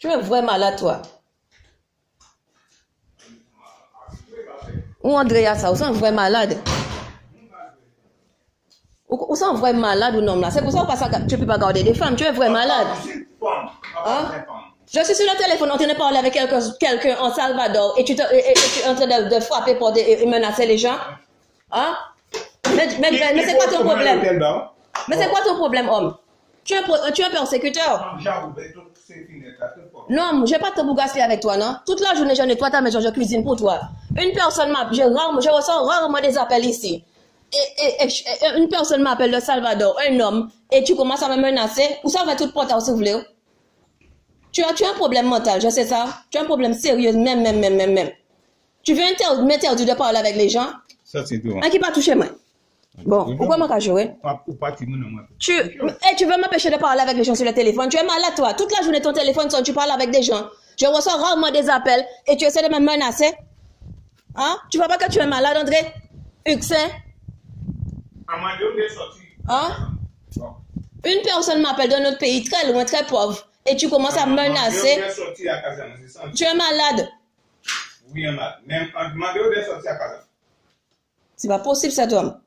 Tu es vraiment malade, toi. Ou Andrea, ça, vous êtes vrai malade. Ou sont vrai malade ou non là. C'est pour ça que tu ne peux pas garder des femmes. Tu es vrai malade. Hein? Je suis sur le téléphone en train de parler avec quelqu'un en Salvador et tu, es en train de, frapper pour et menacer les gens. Hein? Mais, c'est quoi ton problème? Mais c'est quoi ton problème, homme? Tu es, tu es un persécuteur. Non, je n'ai pas de pour gaspiller avec toi, non? Toute la journée, je nettoie ta maison, je cuisine pour toi. Une personne m'appelle, je, je reçois rarement des appels ici. Et, une personne m'appelle de Salvador, un homme, et tu commences à me menacer. Où ça va tout porter, si vous voulez? Tu as, tu as un problème mental, je sais ça. Tu as un problème sérieux, même, même, même, même, même. Tu veux m'interdire de parler avec les gens? Ça, c'est tout. Un qui pas touché moi. Bon, pourquoi moi jouer Tu, et tu veux m'empêcher de parler avec les gens sur le téléphone? Tu es malade, toi. Toute la journée, ton téléphone sonne, tu parles avec des gens. Je reçois rarement des appels et tu essaies de me menacer. Hein? Tu vois pas que tu es malade, André? Uxin? Hein? Une personne m'appelle dans notre pays très loin, très pauvre, et tu commences à menacer. Tu es malade. Oui, malade. C'est pas possible, cet homme.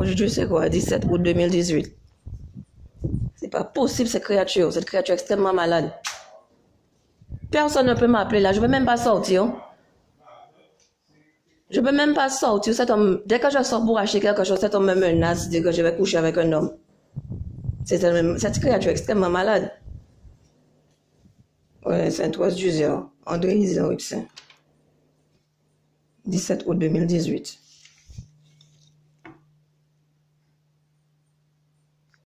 Aujourd'hui, c'est quoi 17 août 2018. C'est pas possible, cette créature. Cette créature extrêmement malade. Personne ne peut m'appeler là. Je ne veux même pas sortir. Je ne peux même pas sortir. Cet dès que je sors pour acheter quelque chose, cet homme me menace, dit que je vais coucher avec un homme. C'est cette créature extrêmement malade. Ouais, Saint-Oise du André Isaac 17 août 2018.